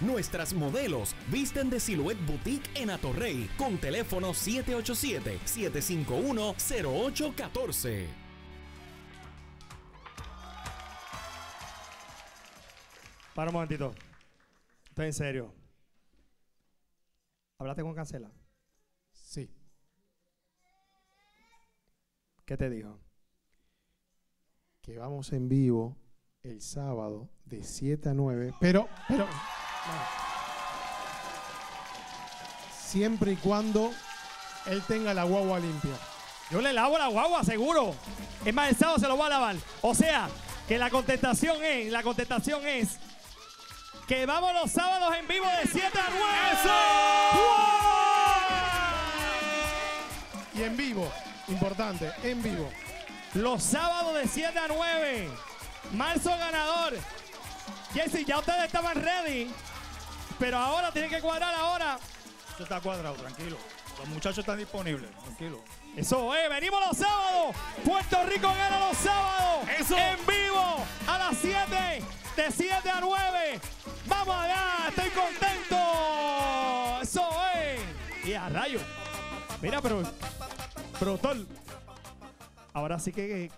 Nuestras modelos visten de Silhouette Boutique en Atorrey con teléfono 787-751-0814. Para un momentito. Estoy en serio. ¿Hablaste con Cancela? Sí. ¿Qué te dijo? Que vamos en vivo el sábado de 7 a 9. Pero, pero. Siempre y cuando él tenga la guagua limpia. Yo le lavo la guagua, seguro. Es más, el sábado se lo voy a lavar. O sea, que la contestación es, la contestación es que vamos los sábados en vivo de 7 a 9. Y en vivo, importante, en vivo. Los sábados de 7 a 9. Marzo ganador. Jesse, ya ustedes estaban ready. Pero ahora tienen que cuadrar ahora. Esto está cuadrado, tranquilo. Los muchachos están disponibles, tranquilo. Eso, eh, venimos los sábados. Puerto Rico gana los sábados. En vivo a las 7, de 7 a 9. Vamos allá, estoy contento. Eso, eh. Y a rayo. Mira, pero, productor, ahora sí que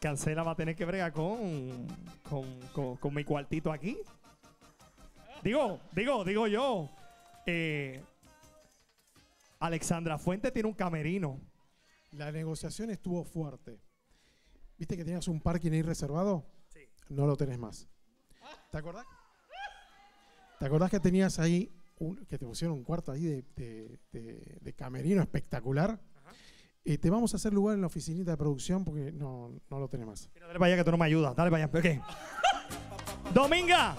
Cancela va a tener que bregar con, con, con- con mi cuartito aquí. Digo, digo, digo yo. eh, Alexandra Fuente tiene un camerino. La negociación estuvo fuerte. ¿Viste que tenías un parking ahí reservado? Sí. No lo tenés más. ¿Te acordás? ¿Te acordás que tenías ahí, un- que te pusieron un cuarto ahí de, de- de- de camerino espectacular? Eh, te vamos a hacer lugar en la oficinita de producción porque no, no lo tenés más. Dale para allá que tú no me ayudas. Dale para allá. Ok. Dominga,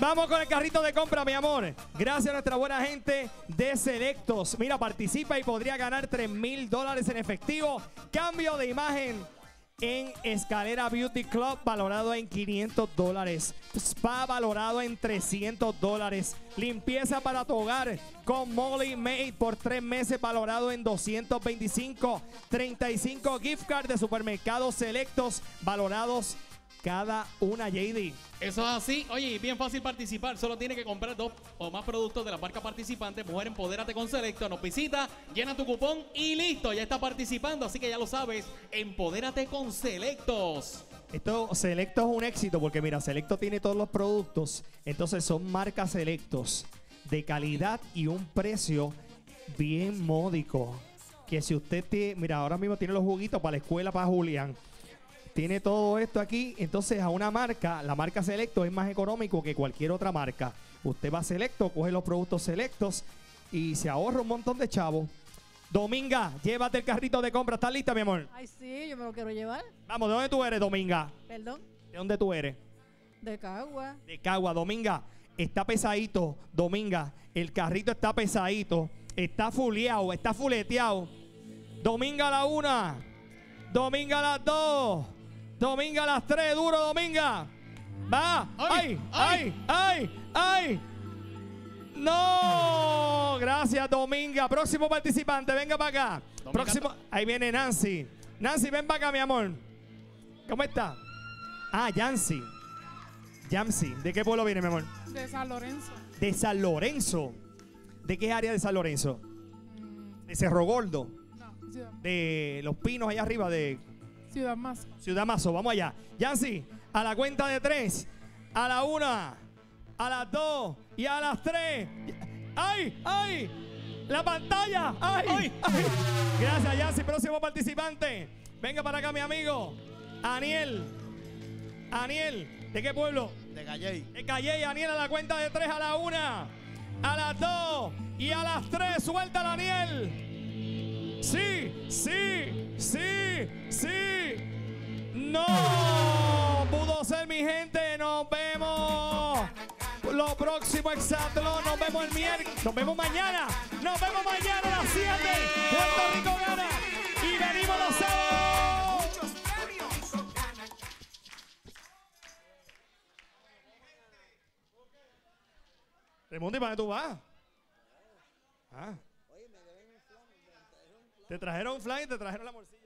vamos con el carrito de compra, mi amor. Gracias a nuestra buena gente de Selectos. Mira, participa y podría ganar 3 mil dólares en efectivo. Cambio de imagen en Escalera Beauty Club, valorado en 500 dólares. Spa valorado en 300 dólares. Limpieza para tu hogar con Molly Made por tres meses, valorado en 225. 35 gift cards de supermercados selectos, valorados cada una, JD. Eso es así. Oye, y bien fácil participar. Solo tiene que comprar dos o más productos de la marca participante. Mujer, empodérate con Selecto. Nos visita, llena tu cupón y listo. Ya está participando. Así que ya lo sabes. Empodérate con Selectos. Esto Selecto es un éxito porque mira, Selecto tiene todos los productos, entonces son marcas Selectos de calidad y un precio bien módico. Que si usted tiene, mira, ahora mismo tiene los juguitos para la escuela para Julián. Tiene todo esto aquí, entonces a una marca, la marca Selecto es más económico que cualquier otra marca. Usted va a Selecto, coge los productos Selectos y se ahorra un montón de chavos. Dominga, llévate el carrito de compra. ¿Estás lista, mi amor? Ay, sí, yo me lo quiero llevar. Vamos, ¿de dónde tú eres, Dominga? Perdón, ¿De dónde tú eres? de Cagua. De Cagua, Dominga. Está pesadito, Dominga. El carrito está pesadito. Está fuleado, está fuleteado. Dominga a la una. Dominga a las dos. Dominga a las tres. Duro, Dominga. Va. ¡Ay! ¡Ay! ¡Ay! ¡Ay! ¡No! Gracias, Dominga. Próximo participante, venga para acá. Dominga Próximo. Ahí viene Nancy. Nancy, ven para acá, mi amor. ¿Cómo está? Ah, Yancy. Yancy. ¿De qué pueblo viene, mi amor? De San Lorenzo. De San Lorenzo. ¿De qué área de San Lorenzo? De Cerro Gordo. No, De Los Pinos, allá arriba de Ciudad Más. Ciudad Mazo. Vamos allá. Yancy, a la cuenta de tres. A la una. A las dos. Y a las tres. ¡Ay! ¡Ay! ¡La pantalla! ¡Ay! ¡Ay! Gracias, Yancy. Próximo participante. Venga para acá, mi amigo. Aniel. Aniel. ¿De qué pueblo? De Galley. De Calle y Aniel a la cuenta de tres, a la una, a las dos y a las tres. Suelta Daniel. Sí, sí, sí, sí. No pudo ser mi gente. Nos vemos. Lo próximo Exatlón. Nos vemos el miércoles. Nos vemos mañana. Nos vemos mañana a las 7. Puerto Rico gana. Y venimos los sábados. Raimundo, ¿y para dónde tú vas? Ah. Te trajeron flan y te trajeron la morcilla.